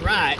All right.